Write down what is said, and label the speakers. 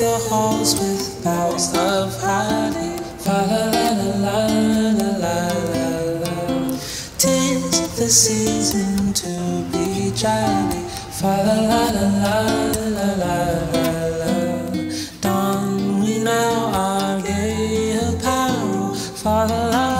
Speaker 1: the halls with boughs of holly. Fa la la la la la la la. Tis the season to be jolly. Fa la la la la la la la. Don we now our gay apparel. Fa la la.